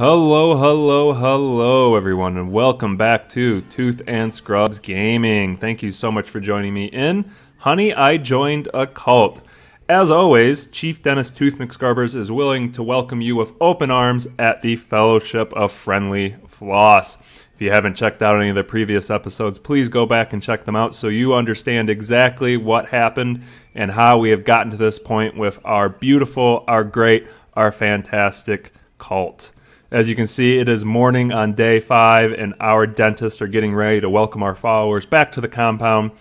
Hello, hello, hello, everyone, and welcome back to Tooth and Scrubs Gaming. Thank you so much for joining me in Honey, I Joined a Cult. As always, Chief Dentist Tooth McScrubbers is willing to welcome you with open arms at the Fellowship of Friendly Floss. If you haven't checked out any of the previous episodes, please go back and check them out so you understand exactly what happened and how we have gotten to this point with our beautiful, our great, our fantastic cult. As you can see, it is morning on day five, and our dentists are getting ready to welcome our followers back to the compound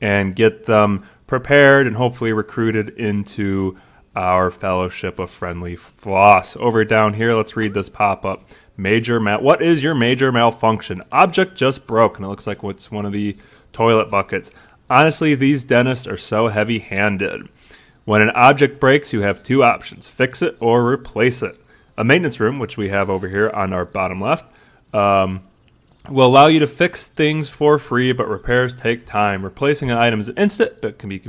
and get them prepared and hopefully recruited into our fellowship of friendly floss. Over down here, let's read this pop up. Major mal. What is your major malfunction? Object just broke, and it looks like it's one of the toilet buckets. Honestly, these dentists are so heavy handed. When an object breaks, you have two options fix it or replace it a maintenance room, which we have over here on our bottom left, um, will allow you to fix things for free, but repairs take time. Replacing an item is instant, but can be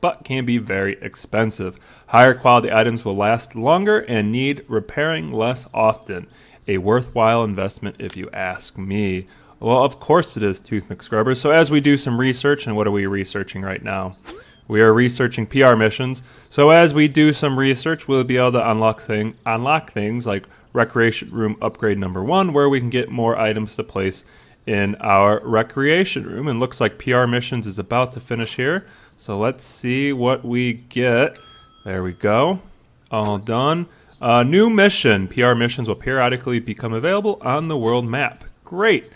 but can be very expensive. Higher quality items will last longer and need repairing less often. A worthwhile investment, if you ask me. Well, of course it is, Tooth McScrubbers. So as we do some research, and what are we researching right now? We are researching PR missions. So as we do some research, we'll be able to unlock thing unlock things like recreation room upgrade number one, where we can get more items to place in our recreation room. And looks like PR missions is about to finish here. So let's see what we get. There we go. All done. Uh, new mission. PR missions will periodically become available on the world map. Great.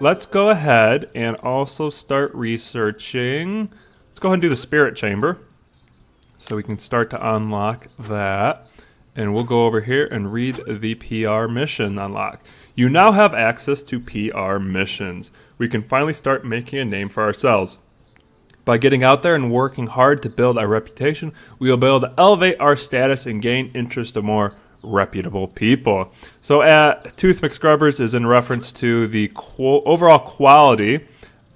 Let's go ahead and also start researching go ahead and do the spirit chamber. So we can start to unlock that. And we'll go over here and read the PR mission unlock. You now have access to PR missions. We can finally start making a name for ourselves. By getting out there and working hard to build our reputation, we will be able to elevate our status and gain interest of more reputable people. So, at Tooth McScrubbers is in reference to the overall quality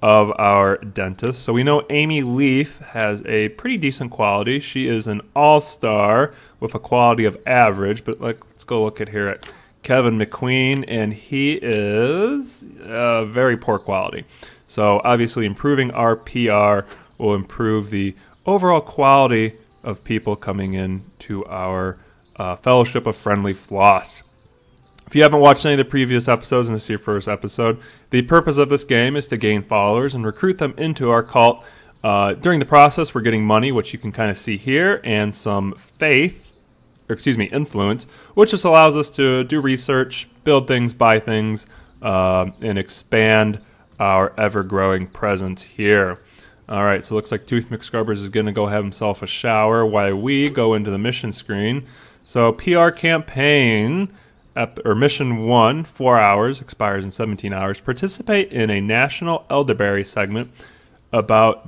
of our dentist. So we know Amy Leaf has a pretty decent quality. She is an all star with a quality of average, but let's go look at here at Kevin McQueen, and he is uh, very poor quality. So obviously, improving our PR will improve the overall quality of people coming in to our uh, Fellowship of Friendly Floss. If you haven't watched any of the previous episodes and this is your first episode, the purpose of this game is to gain followers and recruit them into our cult. Uh, during the process, we're getting money, which you can kind of see here, and some faith, or excuse me, influence, which just allows us to do research, build things, buy things, uh, and expand our ever growing presence here. All right, so it looks like Tooth McScrubbers is going to go have himself a shower while we go into the mission screen. So, PR campaign Ep- or mission one, four hours, expires in 17 hours. Participate in a national elderberry segment about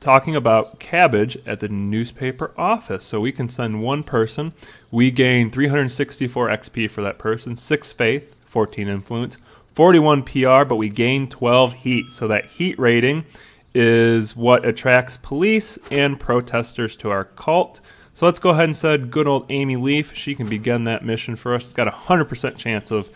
talking about cabbage at the newspaper office. So we can send one person. We gain 364 XP for that person, 6 faith, 14 influence, 41 PR, but we gain 12 heat. So that heat rating is what attracts police and protesters to our cult. So let's go ahead and send good old Amy Leaf. She can begin that mission for us. It's got a 100% chance of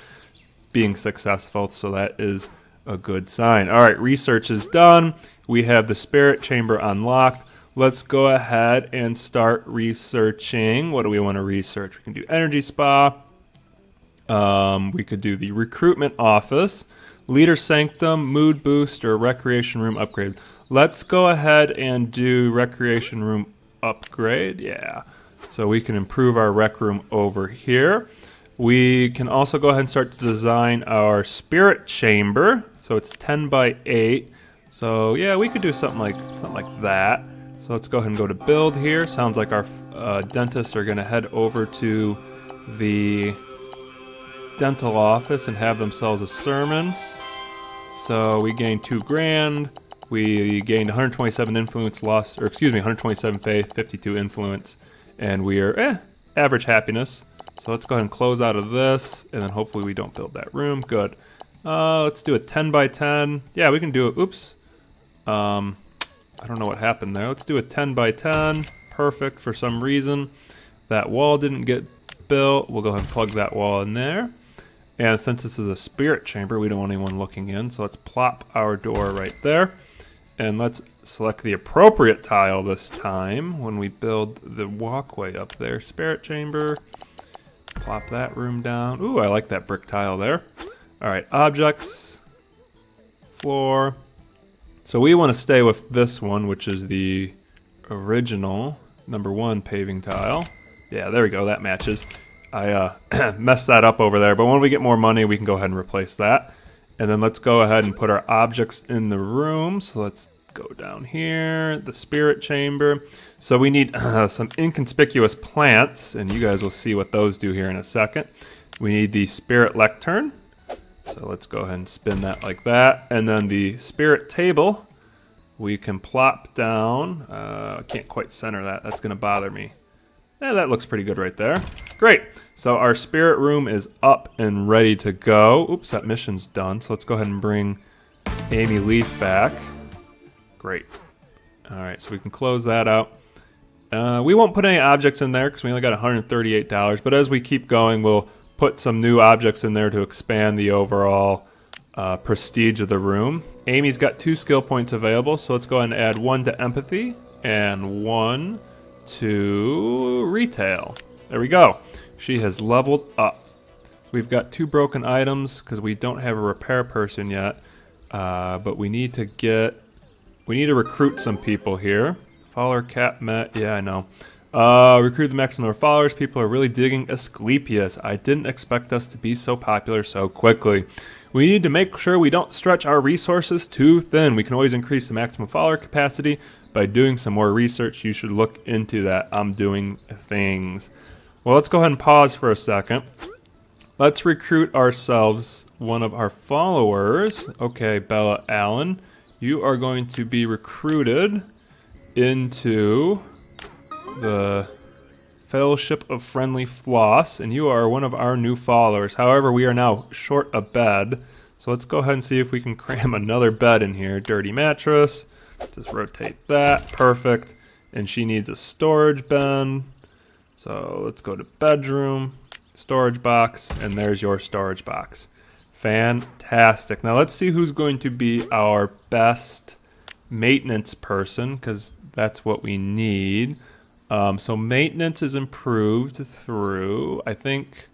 being successful, so that is a good sign. All right, research is done. We have the spirit chamber unlocked. Let's go ahead and start researching. What do we want to research? We can do energy spa. Um, we could do the recruitment office, leader sanctum, mood booster, recreation room upgrade. Let's go ahead and do recreation room upgrade. Yeah. So we can improve our rec room over here. We can also go ahead and start to design our spirit chamber. So it's 10 by 8. So yeah, we could do something like something like that. So let's go ahead and go to build here. Sounds like our uh, dentists are to head over to the dental office and have themselves a sermon. So we gain two grand. We gained 127 influence loss, or excuse me, 127 faith, 52 influence, and we are eh, average happiness. So let's go ahead and close out of this, and then hopefully we don't build that room. Good. Uh, let's do a 10 by 10. Yeah, we can do it. Oops. Um, I don't know what happened there. Let's do a 10 by 10. Perfect for some reason. That wall didn't get built. We'll go ahead and plug that wall in there. And since this is a spirit chamber, we don't want anyone looking in. So let's plop our door right there. And let's select the appropriate tile this time when we build the walkway up there. Spirit chamber. Plop that room down. Ooh, I like that brick tile there. All right, objects. Floor. So we want to stay with this one, which is the original number one paving tile. Yeah, there we go. That matches. I uh, messed that up over there, but when we get more money, we can go ahead and replace that. And then let's go ahead and put our objects in the room. So let's go down here, the spirit chamber. So we need uh, some inconspicuous plants, and you guys will see what those do here in a second. We need the spirit lectern. So let's go ahead and spin that like that. And then the spirit table, we can plop down. Uh, I can't quite center that. That's going to bother me. Yeah, that looks pretty good right there. Great. So our spirit room is up and ready to go. Oops, that mission's done. So let's go ahead and bring Amy Leaf back. Great. All right, so we can close that out. Uh, we won't put any objects in there because we only got $138. But as we keep going, we'll put some new objects in there to expand the overall uh, prestige of the room. Amy's got two skill points available, so let's go ahead and add one to empathy and one to retail. There we go. She has leveled up. We've got two broken items because we don't have a repair person yet, uh, but we need to get, we need to recruit some people here. Follower cap met, yeah, I know. Uh, recruit the maximum number of followers. People are really digging Asclepius. I didn't expect us to be so popular so quickly. We need to make sure we don't stretch our resources too thin. We can always increase the maximum follower capacity by doing some more research. You should look into that. I'm doing things. Well, let's go ahead and pause for a second. Let's recruit ourselves one of our followers. Okay, Bella Allen, you are going to be recruited into the Fellowship of Friendly Floss, and you are one of our new followers. However, we are now short a bed, so let's go ahead and see if we can cram another bed in here. Dirty mattress. Just rotate that. Perfect. And she needs a storage bin. So let's go to bedroom, storage box, and there's your storage box. Fantastic. Now let's see who's going to be our best maintenance person, because that's what we need. Um, so maintenance is improved through, I think,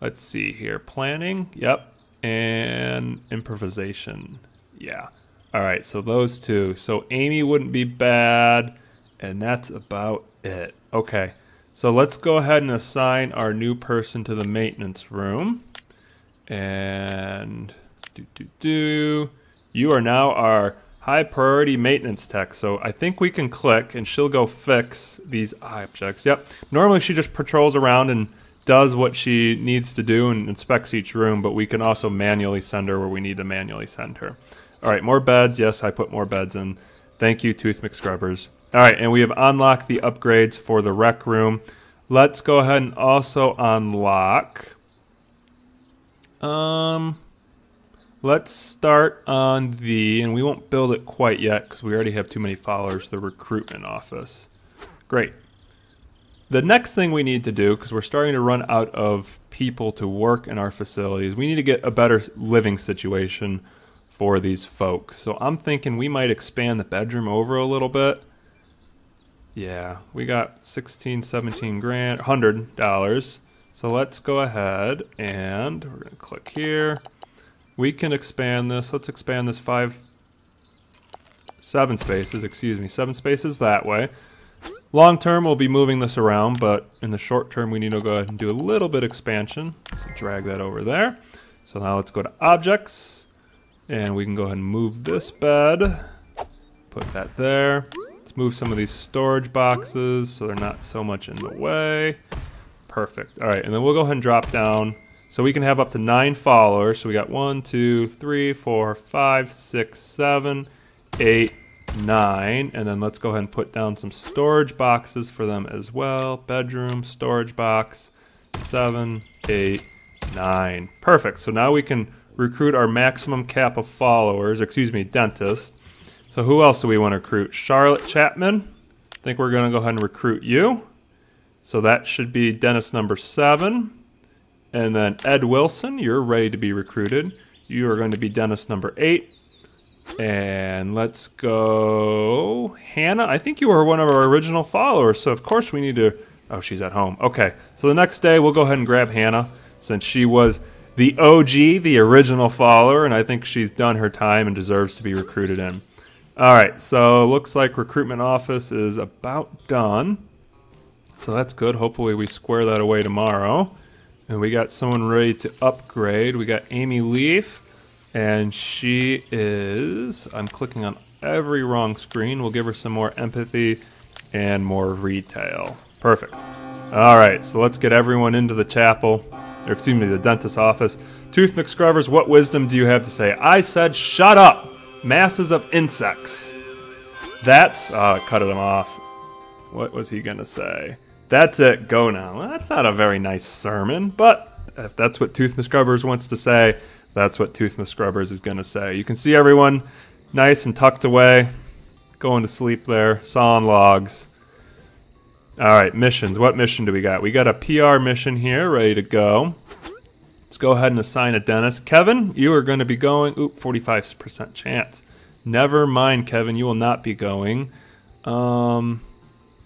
let's see here, planning, yep, and improvisation, yeah. All right, so those two. So Amy wouldn't be bad, and that's about it. Okay, so let's go ahead and assign our new person to the maintenance room. And do do do. You are now our high priority maintenance tech. So I think we can click and she'll go fix these objects. Yep. Normally she just patrols around and does what she needs to do and inspects each room, but we can also manually send her where we need to manually send her. All right, more beds. Yes, I put more beds in. Thank you, Tooth McScrubbers. All right, and we have unlocked the upgrades for the rec room. Let's go ahead and also unlock. Um, Let's start on the, and we won't build it quite yet because we already have too many followers, the recruitment office. Great. The next thing we need to do, because we're starting to run out of people to work in our facilities, we need to get a better living situation for these folks. So I'm thinking we might expand the bedroom over a little bit. Yeah, we got 16, 17 grand, $100. So let's go ahead and we're to click here. We can expand this. Let's expand this five, seven spaces, excuse me, seven spaces that way. Long term, we'll be moving this around, but in the short term, we need to go ahead and do a little bit of expansion. So drag that over there. So now let's go to objects, and we can go ahead and move this bed. Put that there. Move some of these storage boxes so they're not so much in the way. Perfect. All right, and then we'll go ahead and drop down so we can have up to nine followers. So we got one, two, three, four, five, six, seven, eight, nine. And then let's go ahead and put down some storage boxes for them as well. Bedroom, storage box, seven, eight, nine. Perfect. So now we can recruit our maximum cap of followers, excuse me, dentist. So who else do we want to recruit? Charlotte Chapman. I think we're going to go ahead and recruit you. So that should be dentist number seven. And then Ed Wilson, you're ready to be recruited. You are going to be dentist number eight. And let's go. Hannah, I think you were one of our original followers, so of course we need to. Oh, she's at home. Okay, so the next day we'll go ahead and grab Hannah since she was the OG, the original follower, and I think she's done her time and deserves to be recruited in. All right, so looks like recruitment office is about done. So that's good. Hopefully we square that away tomorrow. And we got someone ready to upgrade. We got Amy Leaf, and she is. I'm clicking on every wrong screen. We'll give her some more empathy and more retail. Perfect. All right, so let's get everyone into the chapel, or excuse me, the dentist's office. Tooth McScrubbers, what wisdom do you have to say? I said, shut up! Masses of insects. That's, uh, cut him off. What was he gonna say? That's it, go now. Well, that's not a very nice sermon, but if that's what Tooth Scrubbers wants to say, that's what Tooth Scrubbers is gonna say. You can see everyone nice and tucked away, going to sleep there, sawing logs. All right, missions. What mission do we got? We got a PR mission here, ready to go. Go ahead and assign a dentist. Kevin, you are going to be going. Oop, 45% chance. Never mind, Kevin. You will not be going. Um,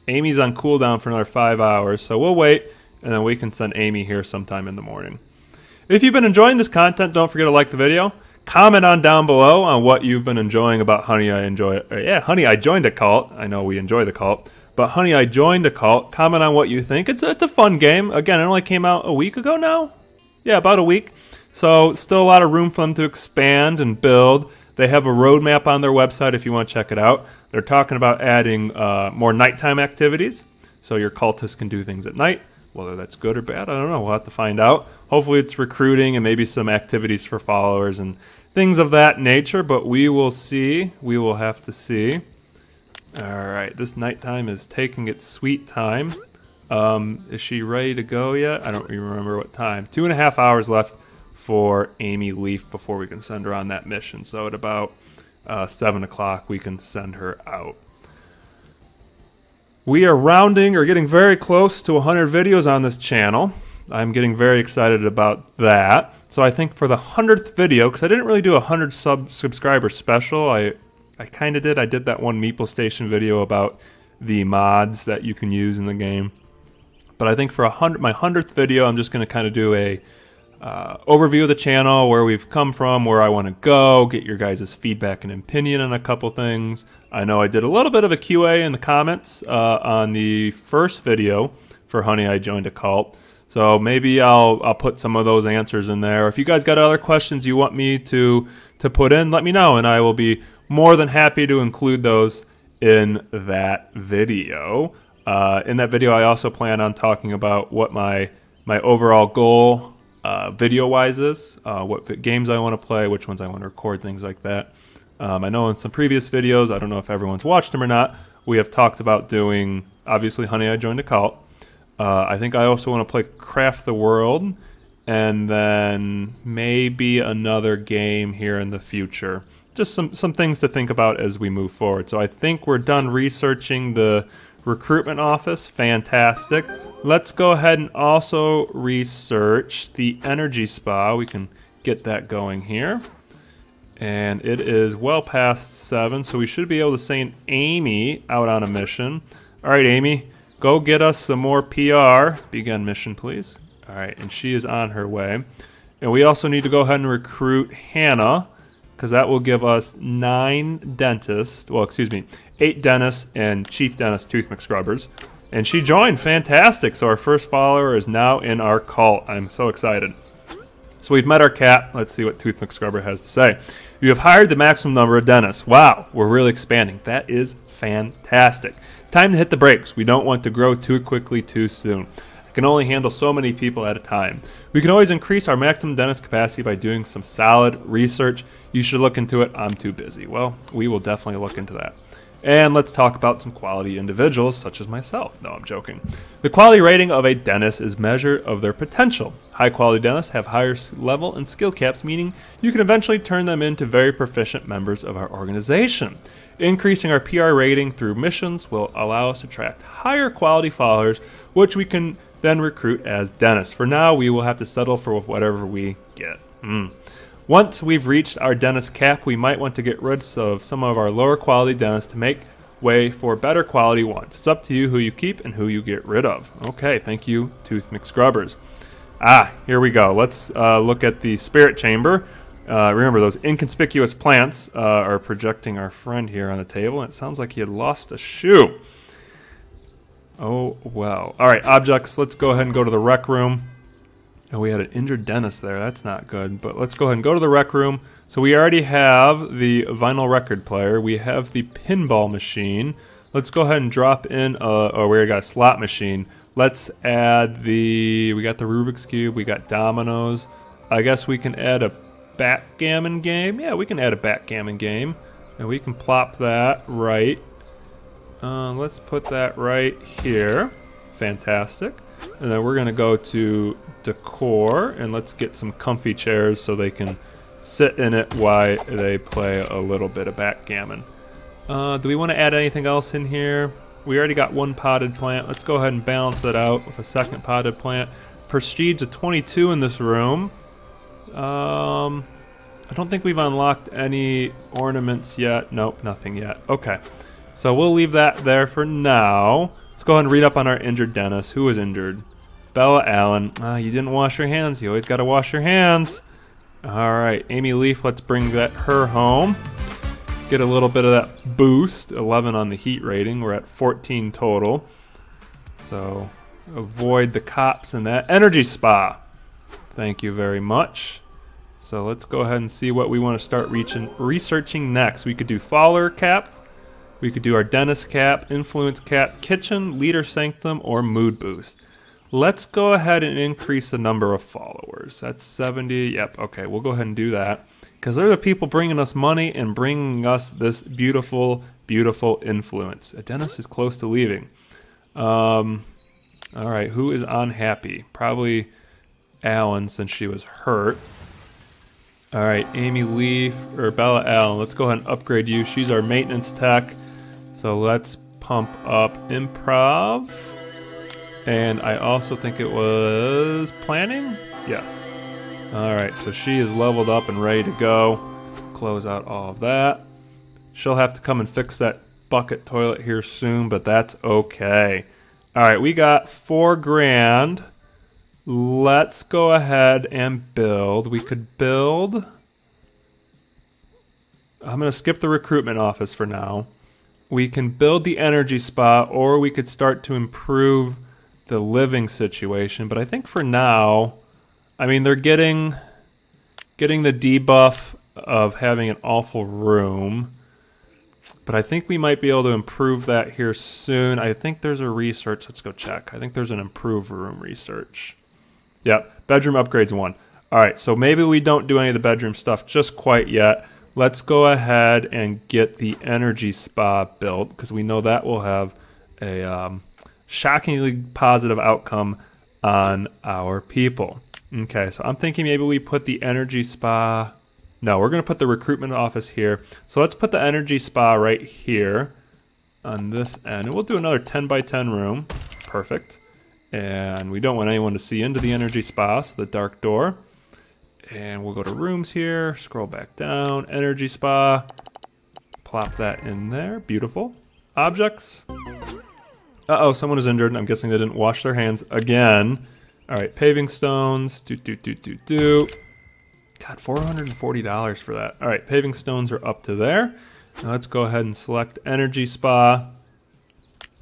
Amy's on cooldown for another five hours, so we'll wait, and then we can send Amy here sometime in the morning. If you've been enjoying this content, don't forget to like the video. Comment on down below on what you've been enjoying about Honey I Enjoy. Yeah, Honey I joined a cult. I know we enjoy the cult, but Honey I joined a cult. Comment on what you think. It's it's a fun game. Again, it only came out a week ago now yeah, about a week. So still a lot of room for them to expand and build. They have a roadmap on their website if you want to check it out. They're talking about adding uh, more nighttime activities, so your cultists can do things at night. Whether that's good or bad, I don't know. We'll have to find out. Hopefully, it's recruiting and maybe some activities for followers and things of that nature. But we will see. We will have to see. All right, this nighttime is taking its sweet time. Um, is she ready to go yet? I don't remember what time. Two and a half hours left for Amy Leaf before we can send her on that mission. So at about uh, 7 o'clock, we can send her out. We are rounding or getting very close to 100 videos on this channel. I'm getting very excited about that. So I think for the 100th video, because I didn't really do a 100 sub subscriber special, I, I kind of did. I did that one Meeple Station video about the mods that you can use in the game. But I think for a hundred, my hundredth video, I'm just going to kind of do a uh, overview of the channel, where we've come from, where I want to go, get your guys' feedback and opinion on a couple things. I know I did a little bit of a QA in the comments uh, on the first video for Honey I Joined a Cult. So maybe I'll I'll put some of those answers in there. If you guys got other questions you want me to to put in, let me know, and I will be more than happy to include those in that video. Uh, in that video, I also plan on talking about what my my overall goal uh, video wise is, uh, what games I want to play, which ones I want to record, things like that. Um, I know in some previous videos, I don't know if everyone's watched them or not, we have talked about doing, obviously, Honey, I Joined a Cult. Uh, I think I also want to play Craft the World and then maybe another game here in the future. Just some, some things to think about as we move forward. So I think we're done researching the recruitment office, fantastic. Let's go ahead and also research the energy spa. We can get that going here. And it is well past 7, so we should be able to send Amy out on a mission. All right, Amy, go get us some more PR. Begin mission, please. All right, and she is on her way. And we also need to go ahead and recruit Hannah because that will give us nine dentists. Well, excuse me, eight dentists and chief dentist tooth McScrubbers. And she joined. Fantastic. So our first follower is now in our cult. I'm so excited. So we've met our cap. Let's see what Tooth McScrubber has to say. You have hired the maximum number of dentists. Wow, we're really expanding. That is fantastic. It's time to hit the brakes. We don't want to grow too quickly too soon can only handle so many people at a time. We can always increase our maximum dentist capacity by doing some solid research. You should look into it. I'm too busy. Well, we will definitely look into that. And let's talk about some quality individuals, such as myself. No, I'm joking. The quality rating of a dentist is measure of their potential. High quality dentists have higher level and skill caps, meaning you can eventually turn them into very proficient members of our organization. Increasing our PR rating through missions will allow us to attract higher quality followers, which we can then recruit as dentist. For now, we will have to settle for whatever we get. Mm. Once we've reached our dentist cap, we might want to get rid of some of our lower quality dentists to make way for better quality ones. It's up to you who you keep and who you get rid of. Okay, thank you, Tooth McScrubbers. Ah, here we go. Let's uh, look at the spirit chamber. Uh, remember, those inconspicuous plants uh, are projecting our friend here on the table, and it sounds like he had lost a shoe. Oh, well. All right, objects. Let's go ahead and go to the rec room. And we had an injured dentist there. That's not good. But let's go ahead and go to the rec room. So we already have the vinyl record player. We have the pinball machine. Let's go ahead and drop in, uh, oh, we got a slot machine. Let's add the, we got the Rubik's Cube, we got dominoes. I guess we can add a backgammon game. Yeah, we can add a backgammon game. And we can plop that right. Uh, let's put that right here. Fantastic. And then we're going to go to decor and let's get some comfy chairs so they can sit in it while they play a little bit of backgammon. Uh, do we want to add anything else in here? We already got one potted plant. Let's go ahead and balance that out with a second potted plant. Prestige of 22 in this room. Um, I don't think we've unlocked any ornaments yet. Nope, nothing yet. Okay, so we'll leave that there for now. Let's go ahead and read up on our injured dentist. Who was injured? Bella Allen. Ah, you didn't wash your hands. You always got to wash your hands. All right, Amy Leaf. Let's bring that her home get a little bit of that boost 11 on the heat rating we're at 14 total so avoid the cops and that energy spa thank you very much so let's go ahead and see what we want to start reaching, researching next we could do faller cap we could do our dentist cap influence cap kitchen leader sanctum or mood boost let's go ahead and increase the number of followers that's 70 yep okay we'll go ahead and do that because they're the people bringing us money and bringing us this beautiful, beautiful influence. Dennis is close to leaving. Um, all right, who is unhappy? Probably Allen since she was hurt. All right, Amy Leaf or Bella Allen. Let's go ahead and upgrade you. She's our maintenance tech. So let's pump up improv. And I also think it was planning. Yes. Alright, so she is leveled up and ready to go. Close out all of that. She'll have to come and fix that bucket toilet here soon, but that's okay. Alright, we got four grand. Let's go ahead and build. We could build. I'm going to skip the recruitment office for now. We can build the energy spa, or we could start to improve the living situation. But I think for now, I mean, they're getting getting the debuff of having an awful room. But I think we might be able to improve that here soon. I think there's a research. Let's go check. I think there's an improve room research. Yep, bedroom upgrades one. All right, so maybe we don't do any of the bedroom stuff just quite yet. Let's go ahead and get the energy spa built because we know that will have a um, shockingly positive outcome on our people. Okay, so I'm thinking maybe we put the energy spa. No, we're going to put the recruitment office here. So let's put the energy spa right here on this end. And we'll do another 10 by 10 room. Perfect. And we don't want anyone to see into the energy spa, so the dark door. And we'll go to rooms here, scroll back down, energy spa. Plop that in there. Beautiful. Objects. Uh-oh, someone is injured. I'm guessing they didn't wash their hands again. All right, paving stones. Do, do, do, do, do. God, $440 for that. All right, paving stones are up to there. Now let's go ahead and select Energy Spa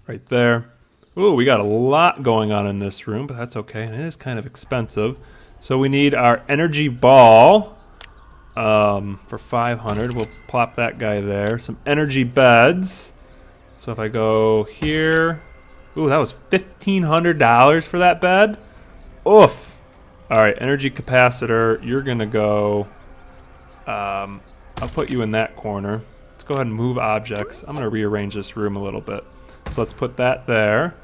right there. Ooh, we got a lot going on in this room, but that's okay, and it is kind of expensive. So we need our Energy Ball um, for 500. We'll plop that guy there. Some Energy Beds. So if I go here, ooh, that was $1,500 for that bed. Oof. All right, energy capacitor. You're gonna go. Um, I'll put you in that corner. Let's go ahead and move objects. I'm gonna rearrange this room a little bit. So let's put that there,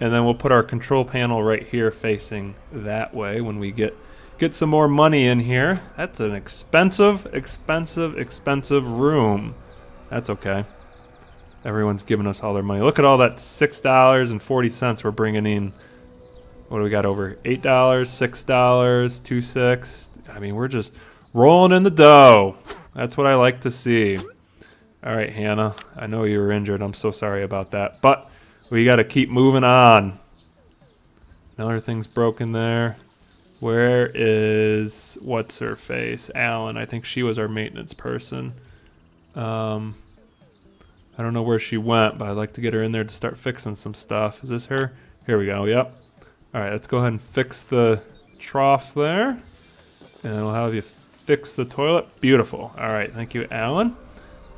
and then we'll put our control panel right here, facing that way. When we get get some more money in here, that's an expensive, expensive, expensive room. That's okay. Everyone's giving us all their money. Look at all that six dollars and forty cents we're bringing in what do we got over eight dollars, six dollars, two six? I mean, we're just rolling in the dough. That's what I like to see. All right, Hannah. I know you were injured. I'm so sorry about that, but we got to keep moving on. Another thing's broken there. Where is what's her face? Allen. I think she was our maintenance person. Um, I don't know where she went, but I'd like to get her in there to start fixing some stuff. Is this her? Here we go. Yep. All right, let's go ahead and fix the trough there. And we'll have you fix the toilet. Beautiful. All right, thank you, Allen.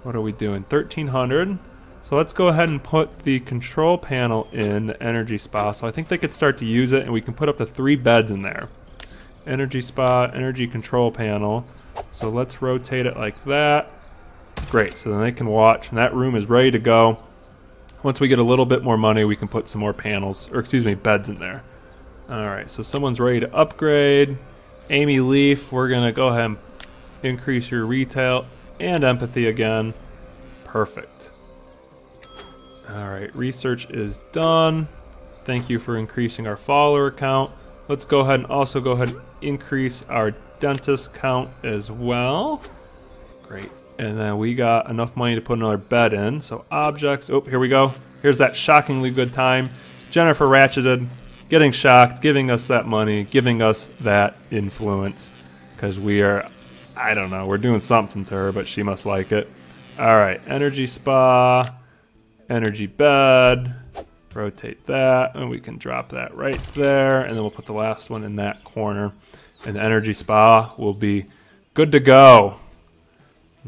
What are we doing? 1300. So let's go ahead and put the control panel in the energy spa. So I think they could start to use it, and we can put up to three beds in there. Energy spa, energy control panel. So let's rotate it like that. Great, so then they can watch, and that room is ready to go. Once we get a little bit more money, we can put some more panels, or excuse me, beds in there. All right, so someone's ready to upgrade. Amy Leaf, we're gonna go ahead and increase your retail and empathy again. Perfect. All right, research is done. Thank you for increasing our follower count. Let's go ahead and also go ahead and increase our dentist count as well. Great. And then we got enough money to put another bed in. So objects. Oh, here we go. Here's that shockingly good time. Jennifer Ratcheted getting shocked, giving us that money, giving us that influence. Because we are, I don't know, we're doing something to her, but she must like it. All right, energy spa, energy bed. Rotate that, and we can drop that right there. And then we'll put the last one in that corner. And the energy spa will be good to go.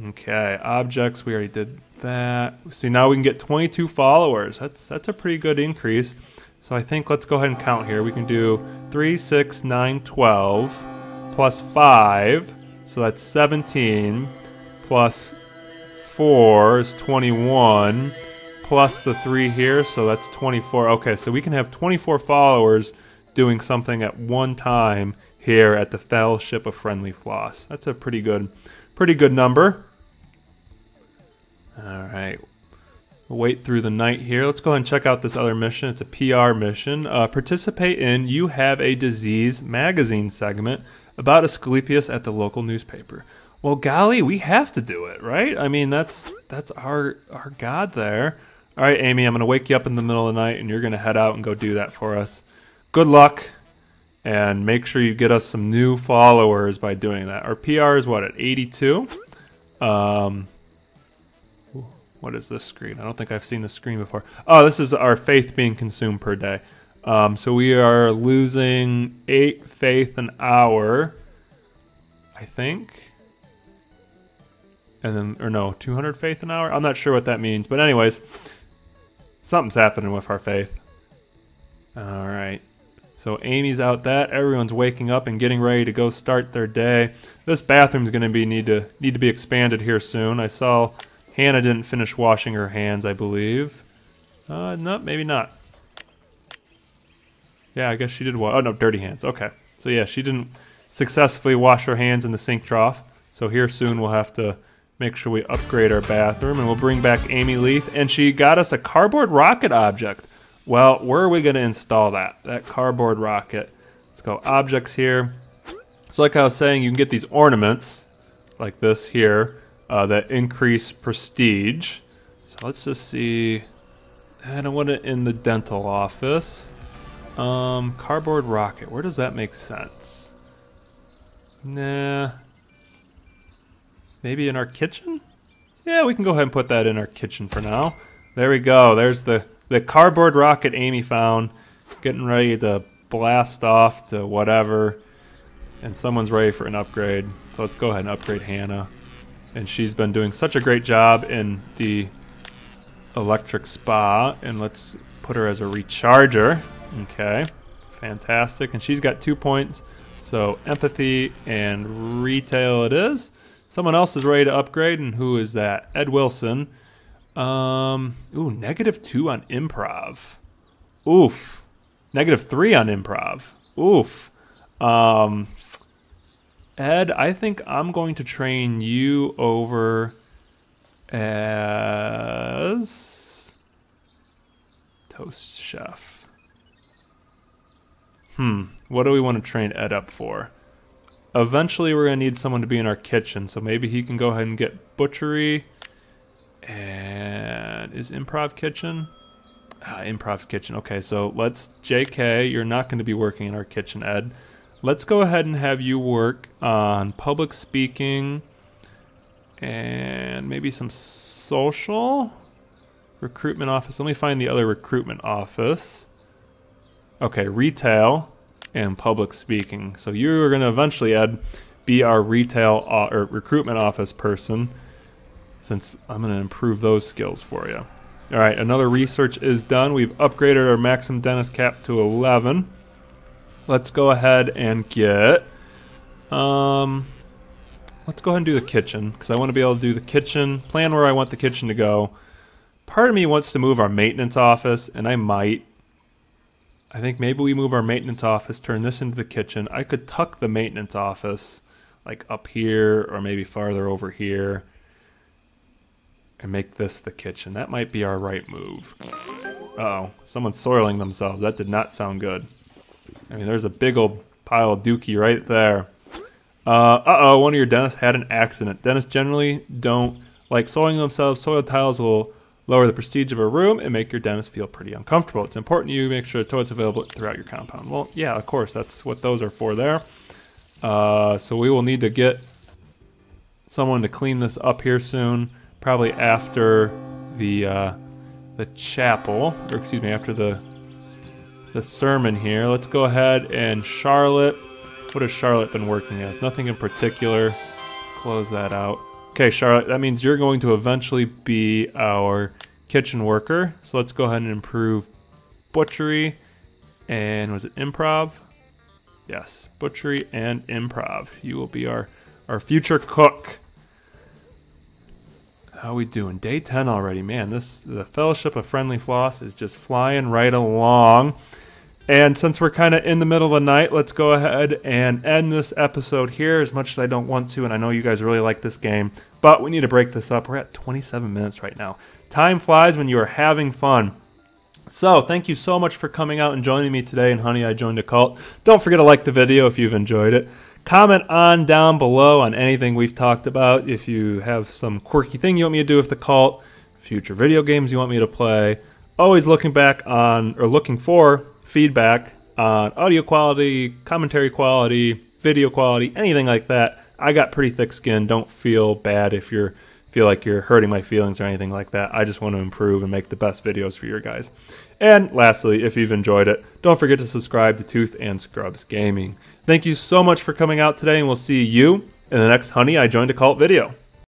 Okay, objects, we already did that. See, now we can get 22 followers. That's that's a pretty good increase. So I think let's go ahead and count here. We can do 3, 6, 9, 12, plus 5, so that's 17, plus 4 is 21, plus the 3 here, so that's 24. Okay, so we can have 24 followers doing something at one time here at the Fellowship of Friendly Floss. That's a pretty good pretty good number. All right. We'll wait through the night here. Let's go ahead and check out this other mission. It's a PR mission. Uh, participate in You Have a Disease magazine segment about Asclepius at the local newspaper. Well, golly, we have to do it, right? I mean, that's that's our our god there. All right, Amy, I'm going to wake you up in the middle of the night and you're going to head out and go do that for us. Good luck and make sure you get us some new followers by doing that. Our PR is what at 82. Um, what is this screen? I don't think I've seen this screen before. Oh, this is our faith being consumed per day. Um, so we are losing eight faith an hour, I think. And then, or no, 200 faith an hour? I'm not sure what that means. But, anyways, something's happening with our faith. All right. So Amy's out that. Everyone's waking up and getting ready to go start their day. This bathroom's going to be need to need to be expanded here soon. I saw Hannah didn't finish washing her hands, I believe. Uh, no, maybe not. Yeah, I guess she did. Wa- oh no, dirty hands. Okay. So yeah, she didn't successfully wash her hands in the sink trough. So here soon we'll have to make sure we upgrade our bathroom, and we'll bring back Amy Leaf, and she got us a cardboard rocket object. Well, where are we going to install that? That cardboard rocket. Let's go objects here. So like I was saying, you can get these ornaments like this here uh, that increase prestige. So let's just see. I don't want it in the dental office. Um, cardboard rocket. Where does that make sense? Nah. Maybe in our kitchen? Yeah, we can go ahead and put that in our kitchen for now. There we go. There's the the cardboard rocket Amy found, getting ready to blast off to whatever, and someone's ready for an upgrade. So let's go ahead and upgrade Hannah. And she's been doing such a great job in the electric spa, and let's put her as a recharger. Okay, fantastic. And she's got two points. So empathy and retail it is. Someone else is ready to upgrade, and who is that? Ed Wilson. Um, ooh, negative two on improv. Oof. Negative three on improv. Oof. Um, Ed, I think I'm going to train you over as toast chef. Hmm, what do we want to train Ed up for? Eventually, we're going to need someone to be in our kitchen, so maybe he can go ahead and get butchery. And is improv kitchen? Ah, improv's kitchen. Okay, so let's, JK, you're not going to be working in our kitchen, Ed. Let's go ahead and have you work on public speaking and maybe some social recruitment office. Let me find the other recruitment office. Okay, retail and public speaking. So you're going to eventually, Ed, be our retail uh, or recruitment office person since I'm going to improve those skills for you. All right, another research is done. We've upgraded our Maxim Dentist cap to 11. Let's go ahead and get, um, let's go ahead and do the kitchen because I want to be able to do the kitchen, plan where I want the kitchen to go. Part of me wants to move our maintenance office, and I might. I think maybe we move our maintenance office, turn this into the kitchen. I could tuck the maintenance office like up here or maybe farther over here and make this the kitchen. That might be our right move. Uh oh someone's soiling themselves. That did not sound good. I mean, there's a big old pile of dookie right there. Uh, uh-oh, one of your dentists had an accident. Dentists generally don't like soiling themselves. Soiled tiles will lower the prestige of a room and make your dentist feel pretty uncomfortable. It's important you make sure the toilet's available throughout your compound. Well, yeah, of course, that's what those are for there. Uh, so we will need to get someone to clean this up here soon, probably after the uh, the chapel, or excuse me, after the the sermon here. Let's go ahead and Charlotte. What has Charlotte been working as? Nothing in particular. Close that out. Okay, Charlotte, that means you're going to eventually be our kitchen worker. So let's go ahead and improve butchery and was it improv? Yes, butchery and improv. You will be our our future cook. How we doing? Day 10 already. Man, this the Fellowship of Friendly Floss is just flying right along. And since we're kind of in the middle of the night, let's go ahead and end this episode here as much as I don't want to. And I know you guys really like this game, but we need to break this up. We're at 27 minutes right now. Time flies when you are having fun. So, thank you so much for coming out and joining me today. And, honey, I joined a cult. Don't forget to like the video if you've enjoyed it. Comment on down below on anything we've talked about. If you have some quirky thing you want me to do with the cult, future video games you want me to play. Always looking back on, or looking for feedback on audio quality, commentary quality, video quality, anything like that. I got pretty thick skin. Don't feel bad if you feel like you're hurting my feelings or anything like that. I just want to improve and make the best videos for your guys. And lastly, if you've enjoyed it, don't forget to subscribe to Tooth and Scrubs Gaming. Thank you so much for coming out today, and we'll see you in the next Honey I Joined a Cult video.